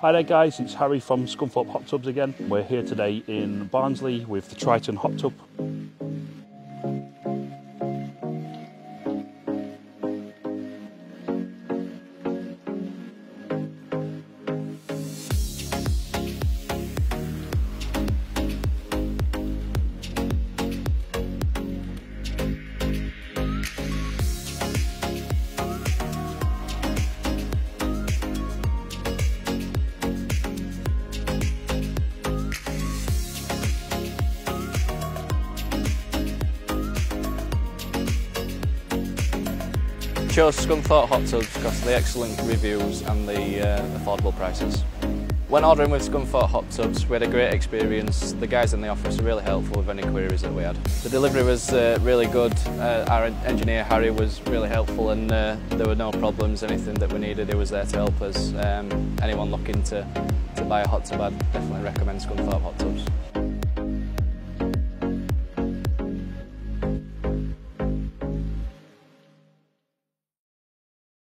Hi there guys, it's Harry from Scunthorpe Hot Tubs again. We're here today in Barnsley with the Triton Hot Tub. Chose Scunthorpe Hot Tubs because of the excellent reviews and the uh, affordable prices. When ordering with Scunthorpe Hot Tubs, we had a great experience. The guys in the office were really helpful with any queries that we had. The delivery was uh, really good. Uh, our engineer Harry was really helpful and uh, there were no problems. Anything that we needed, he was there to help us. Um, anyone looking to, to buy a hot tub, I'd definitely recommend Scunthorpe Hot Tubs.